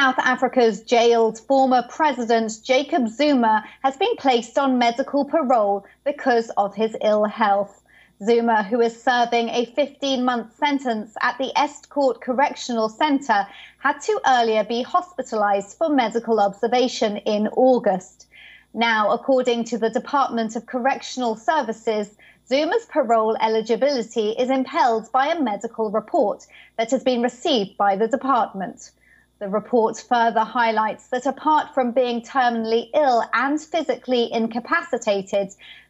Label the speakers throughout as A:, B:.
A: South Africa's jailed former president Jacob Zuma has been placed on medical parole because of his ill health. Zuma, who is serving a 15 month sentence at the Estcourt Correctional Centre, had to earlier be hospitalized for medical observation in August. Now, according to the Department of Correctional Services, Zuma's parole eligibility is impelled by a medical report that has been received by the department. The report further highlights that apart from being terminally ill and physically incapacitated,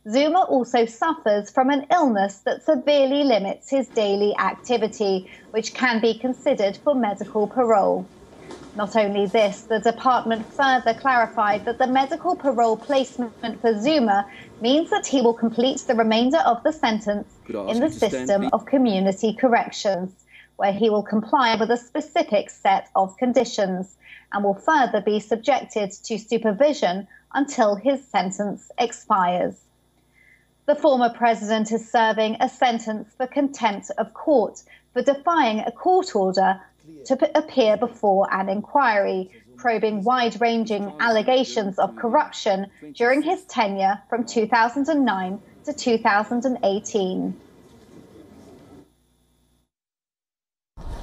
A: Zuma also suffers from an illness that severely limits his daily activity, which can be considered for medical parole. Not only this, the department further clarified that the medical parole placement for Zuma means that he will complete the remainder of the sentence in the system of community corrections where he will comply with a specific set of conditions and will further be subjected to supervision until his sentence expires. The former president is serving a sentence for contempt of court for defying a court order to appear before an inquiry probing wide ranging allegations of corruption during his tenure from 2009 to 2018.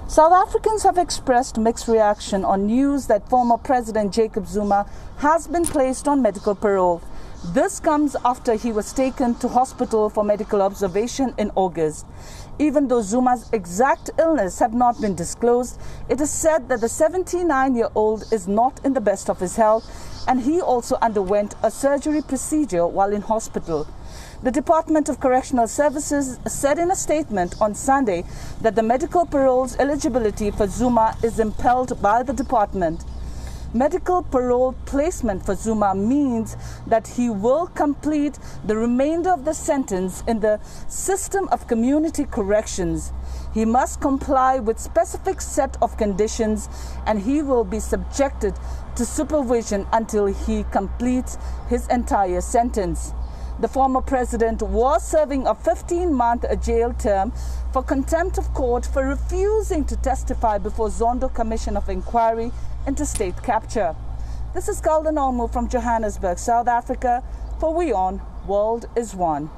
B: South Africans have expressed mixed reaction on news that former President Jacob Zuma has been placed on medical parole. This comes after he was taken to hospital for medical observation in August. Even though Zuma's exact illness have not been disclosed, it is said that the 79-year-old is not in the best of his health and he also underwent a surgery procedure while in hospital. The Department of Correctional Services said in a statement on Sunday that the medical parole's eligibility for Zuma is impelled by the department. Medical parole placement for Zuma means that he will complete the remainder of the sentence in the system of community corrections. He must comply with specific set of conditions and he will be subjected to supervision until he completes his entire sentence. The former president was serving a 15 month jail term for contempt of court for refusing to testify before Zondo Commission of Inquiry into state capture. This is Golden Olmo from Johannesburg, South Africa. For WION, World is One.